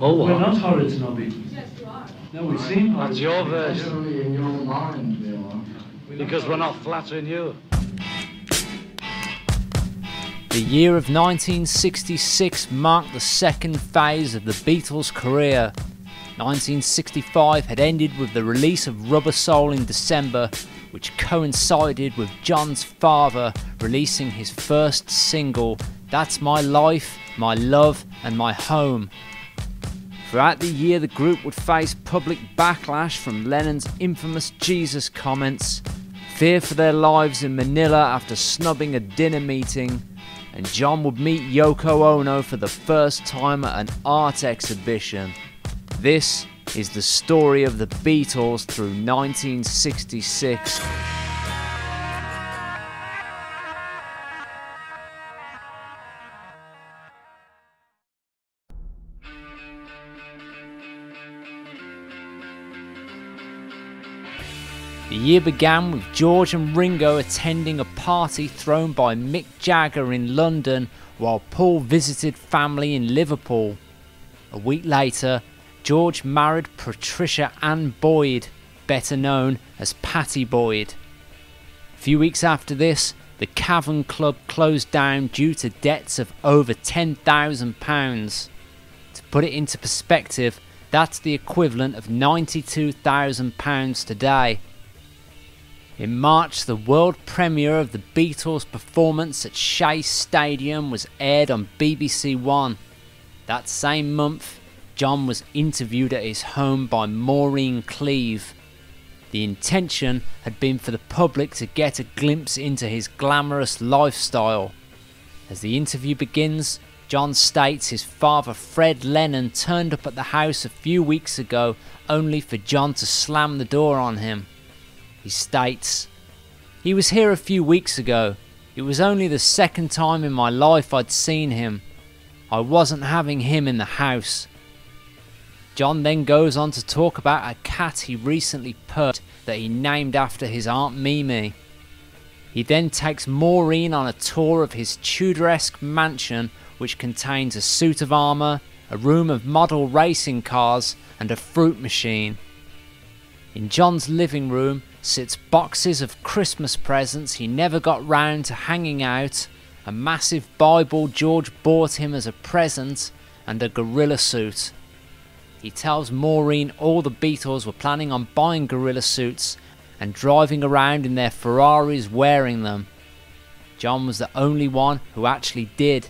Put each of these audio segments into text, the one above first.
Oh, We're what? not horrid snobby. No, we seem horrid. That's your version. Especially in your mind, you know. Because we're not flattering you. The year of 1966 marked the second phase of the Beatles' career. 1965 had ended with the release of Rubber Soul in December, which coincided with John's father releasing his first single, That's My Life, My Love, and My Home. Throughout the year, the group would face public backlash from Lennon's infamous Jesus comments, fear for their lives in Manila after snubbing a dinner meeting, and John would meet Yoko Ono for the first time at an art exhibition. This is the story of the Beatles through 1966. Year began with George and Ringo attending a party thrown by Mick Jagger in London while Paul visited family in Liverpool. A week later, George married Patricia Ann Boyd, better known as Pattie Boyd. A few weeks after this, the Cavern Club closed down due to debts of over £10,000. To put it into perspective, that's the equivalent of £92,000 today. In March, the world premiere of the Beatles' performance at Shea Stadium was aired on BBC One. That same month, John was interviewed at his home by Maureen Cleave. The intention had been for the public to get a glimpse into his glamorous lifestyle. As the interview begins, John states his father Fred Lennon turned up at the house a few weeks ago only for John to slam the door on him. He states, He was here a few weeks ago. It was only the second time in my life I'd seen him. I wasn't having him in the house. John then goes on to talk about a cat he recently put that he named after his Aunt Mimi. He then takes Maureen on a tour of his Tudoresque mansion, which contains a suit of armour, a room of model racing cars, and a fruit machine. In John's living room sits boxes of Christmas presents he never got round to hanging out, a massive Bible George bought him as a present, and a gorilla suit. He tells Maureen all the Beatles were planning on buying gorilla suits and driving around in their Ferraris wearing them. John was the only one who actually did.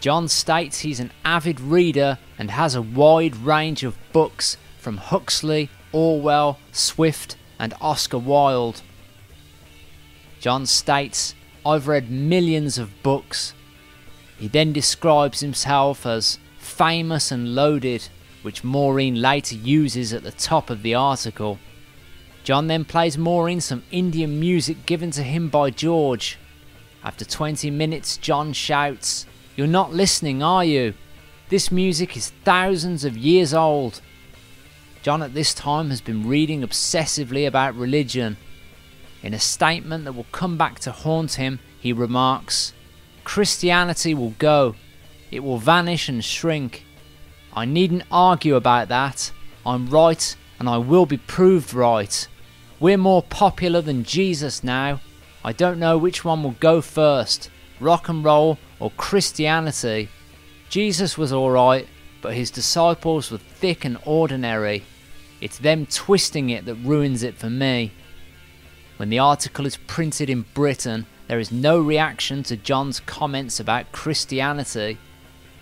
John states he's an avid reader and has a wide range of books from Huxley, Orwell, Swift, and Oscar Wilde. John states, I've read millions of books. He then describes himself as famous and loaded, which Maureen later uses at the top of the article. John then plays Maureen some Indian music given to him by George. After 20 minutes, John shouts, You're not listening, are you? This music is thousands of years old. John at this time has been reading obsessively about religion. In a statement that will come back to haunt him, he remarks, Christianity will go. It will vanish and shrink. I needn't argue about that. I'm right and I will be proved right. We're more popular than Jesus now. I don't know which one will go first rock and roll or Christianity. Jesus was alright, but his disciples were thick and ordinary. It's them twisting it that ruins it for me. When the article is printed in Britain, there is no reaction to John's comments about Christianity.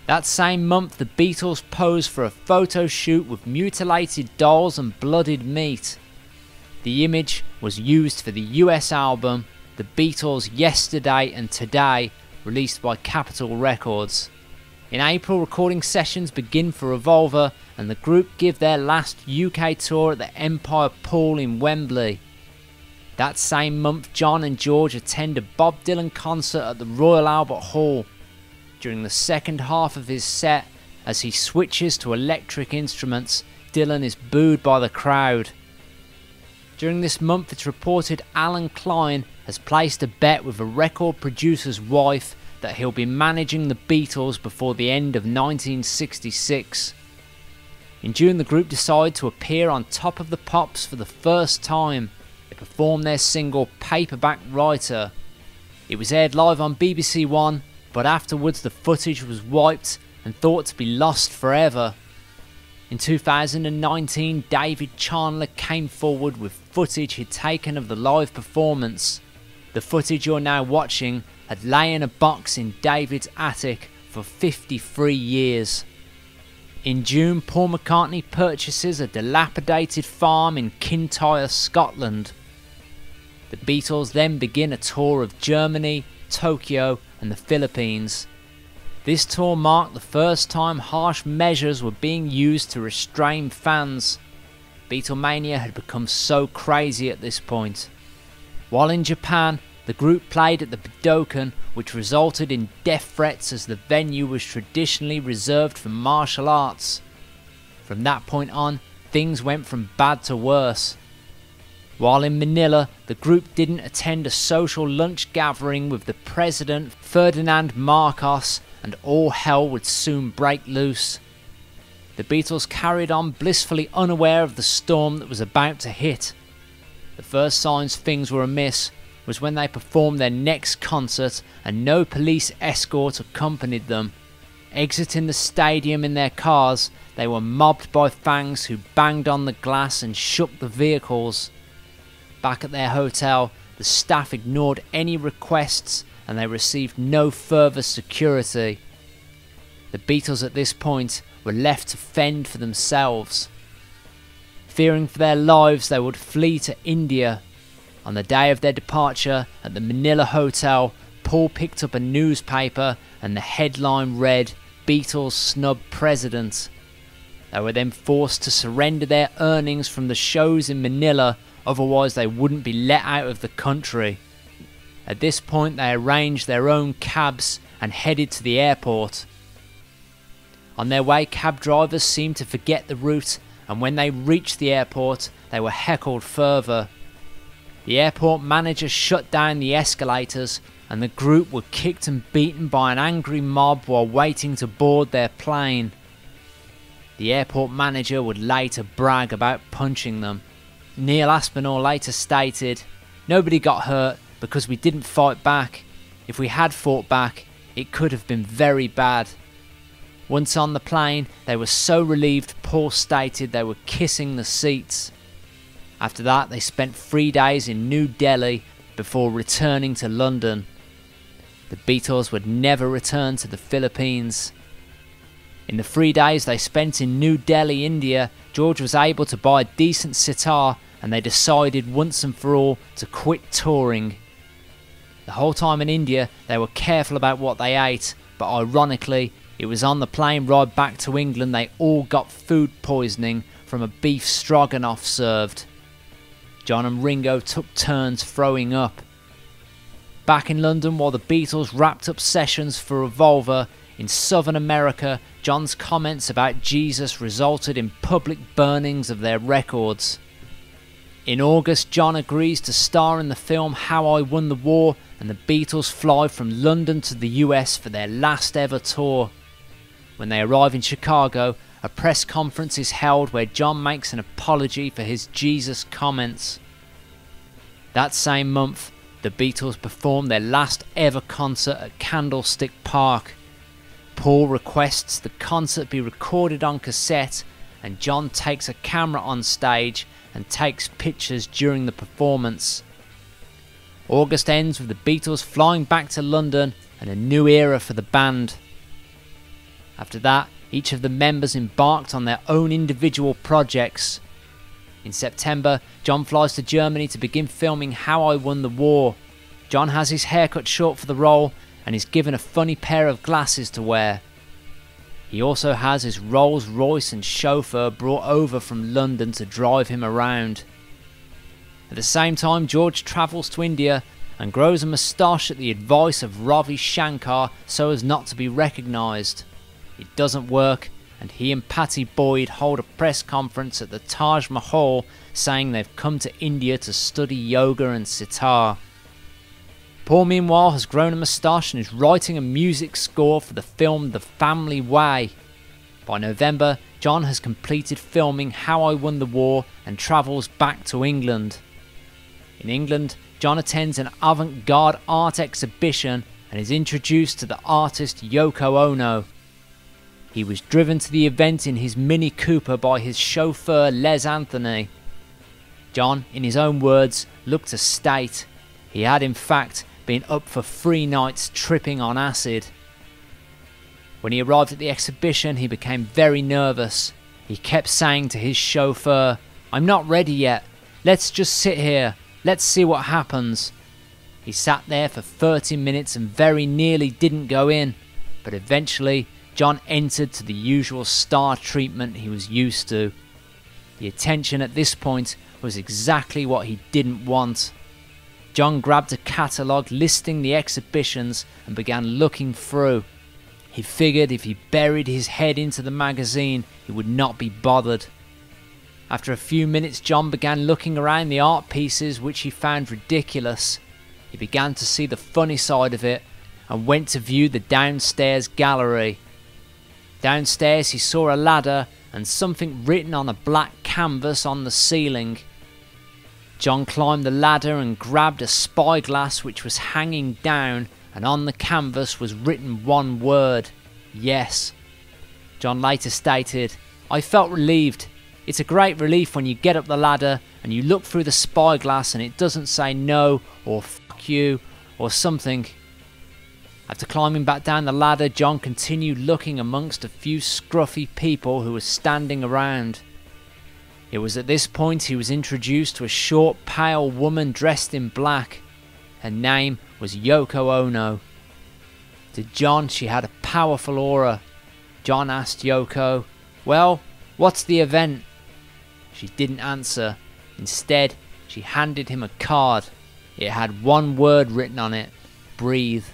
That same month, the Beatles posed for a photo shoot with mutilated dolls and blooded meat. The image was used for the US album The Beatles Yesterday and Today, released by Capitol Records. In April, recording sessions begin for Revolver, and the group give their last UK tour at the Empire Pool in Wembley. That same month, John and George attend a Bob Dylan concert at the Royal Albert Hall. During the second half of his set, as he switches to electric instruments, Dylan is booed by the crowd. During this month, it's reported Allen Klein has placed a bet with a record producer's wife that he'll be managing the Beatles before the end of 1966. In June, the group decide to appear on Top of the Pops for the first time. They perform their single Paperback Writer. It was aired live on BBC One, but afterwards the footage was wiped and thought to be lost forever. In 2019, David Chandler came forward with footage he'd taken of the live performance. The footage you're now watching had lay in a box in David's attic for 53 years. In June, Paul McCartney purchases a dilapidated farm in Kintyre, Scotland. The Beatles then begin a tour of Germany, Tokyo, and the Philippines. This tour marked the first time harsh measures were being used to restrain fans. Beatlemania had become so crazy at this point. While in Japan, the group played at the Budokan, which resulted in death threats as the venue was traditionally reserved for martial arts. From that point on, things went from bad to worse. While in Manila, the group didn't attend a social lunch gathering with the president, Ferdinand Marcos, and all hell would soon break loose. The Beatles carried on blissfully unaware of the storm that was about to hit. The first signs things were amiss was when they performed their next concert and no police escort accompanied them. Exiting the stadium in their cars, they were mobbed by fangs who banged on the glass and shook the vehicles. Back at their hotel, the staff ignored any requests and they received no further security. The Beatles at this point were left to fend for themselves. Fearing for their lives, they would flee to India. On the day of their departure at the Manila Hotel, Paul picked up a newspaper and the headline read Beatles snub president. They were then forced to surrender their earnings from the shows in Manila otherwise they wouldn't be let out of the country. At this point, they arranged their own cabs and headed to the airport. On their way, cab drivers seemed to forget the route, and when they reached the airport, they were heckled further. The airport manager shut down the escalators, and the group were kicked and beaten by an angry mob while waiting to board their plane. The airport manager would later brag about punching them. Neil Aspinall later stated, Nobody got hurt because we didn't fight back. If we had fought back, it could have been very bad. Once on the plane, they were so relieved Paul stated they were kissing the seats. After that, they spent three days in New Delhi before returning to London. The Beatles would never return to the Philippines. In the three days they spent in New Delhi, India, George was able to buy a decent sitar and they decided once and for all to quit touring. The whole time in India, they were careful about what they ate, but ironically, it was on the plane ride back to England they all got food poisoning from a beef stroganoff served. John and Ringo took turns throwing up. Back in London, while the Beatles wrapped up sessions for Revolver, in Southern America, John's comments about Jesus resulted in public burnings of their records. In August, John agrees to star in the film How I Won the War, and the Beatles fly from London to the US for their last ever tour. When they arrive in Chicago, a press conference is held where John makes an apology for his Jesus comments. That same month, the Beatles perform their last ever concert at Candlestick Park. Paul requests the concert be recorded on cassette, and John takes a camera on stage and takes pictures during the performance. August ends with the Beatles flying back to London and a new era for the band. After that, each of the members embarked on their own individual projects. In September, John flies to Germany to begin filming How I Won the War. John has his hair cut short for the role and is given a funny pair of glasses to wear. He also has his Rolls Royce and chauffeur brought over from London to drive him around. At the same time, George travels to India and grows a moustache at the advice of Ravi Shankar so as not to be recognised. It doesn't work, and he and Pattie Boyd hold a press conference at the Taj Mahal saying they've come to India to study yoga and sitar. Paul, meanwhile, has grown a moustache and is writing a music score for the film The Family Way. By November, John has completed filming How I Won the War and travels back to England. In England, John attends an avant garde art exhibition and is introduced to the artist Yoko Ono. He was driven to the event in his Mini Cooper by his chauffeur Les Anthony. John, in his own words, looked to state he had in fact been up for three nights tripping on acid. When he arrived at the exhibition, he became very nervous. He kept saying to his chauffeur, I'm not ready yet. Let's just sit here. Let's see what happens. He sat there for 30 minutes and very nearly didn't go in, but eventually John entered to the usual star treatment he was used to. The attention at this point was exactly what he didn't want. John grabbed a catalogue listing the exhibitions and began looking through. He figured if he buried his head into the magazine, he would not be bothered. After a few minutes, John began looking around the art pieces which he found ridiculous. He began to see the funny side of it and went to view the downstairs gallery. Downstairs, he saw a ladder and something written on a black canvas on the ceiling. John climbed the ladder and grabbed a spyglass which was hanging down, and on the canvas was written one word yes. John later stated, I felt relieved. It's a great relief when you get up the ladder and you look through the spyglass and it doesn't say no or fuck you or something. After climbing back down the ladder, John continued looking amongst a few scruffy people who were standing around. It was at this point he was introduced to a short, pale woman dressed in black. Her name was Yoko Ono. To John, she had a powerful aura. John asked Yoko, Well, what's the event? She didn't answer. Instead, she handed him a card. It had one word written on it breathe.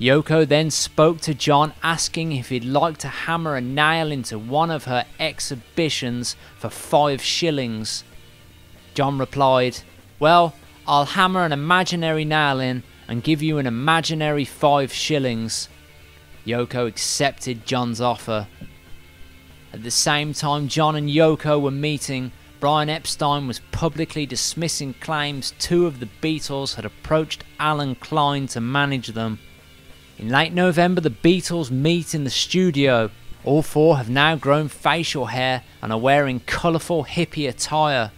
Yoko then spoke to John asking if he'd like to hammer a nail into one of her exhibitions for five shillings. John replied, Well, I'll hammer an imaginary nail in and give you an imaginary five shillings. Yoko accepted John's offer. At the same time John and Yoko were meeting, Brian Epstein was publicly dismissing claims two of the Beatles had approached Allen Klein to manage them. In late November, the Beatles meet in the studio. All four have now grown facial hair and are wearing colourful hippie attire.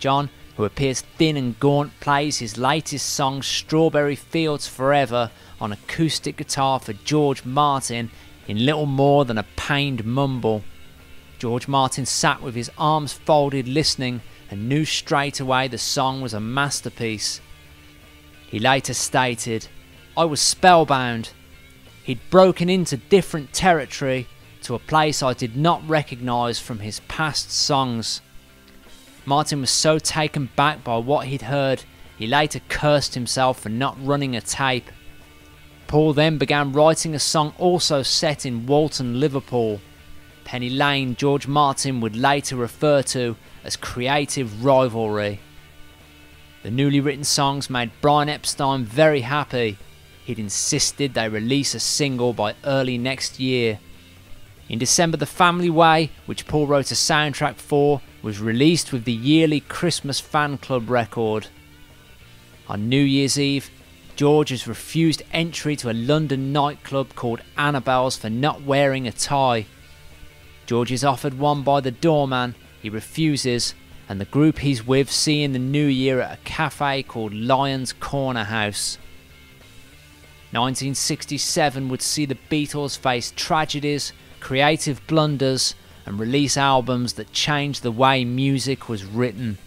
John, who appears thin and gaunt, plays his latest song Strawberry Fields Forever on acoustic guitar for George Martin in little more than a pained mumble. George Martin sat with his arms folded listening and knew straight away the song was a masterpiece. He later stated, I was spellbound. He'd broken into different territory to a place I did not recognise from his past songs. Martin was so taken back by what he'd heard, he later cursed himself for not running a tape. Paul then began writing a song also set in Walton, Liverpool. Penny Lane, George Martin would later refer to as creative rivalry. The newly written songs made Brian Epstein very happy he'd insisted they release a single by early next year. In December, The Family Way, which Paul wrote a soundtrack for, was released with the yearly Christmas fan club record. On New Year's Eve, George is refused entry to a London nightclub called Annabel's for not wearing a tie. George is offered one by the doorman, he refuses, and the group he's with see in the new year at a cafe called Lyons Corner House. 1967 would see the Beatles face tragedies, creative blunders, and release albums that changed the way music was written.